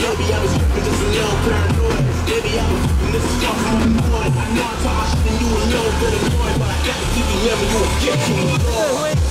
Maybe I was tripping just a little paranoid. Maybe I was fucking this is far from unemployed. I know I talk my shit and you a little bit annoyed, but I gotta keep you hearing you a gift to me.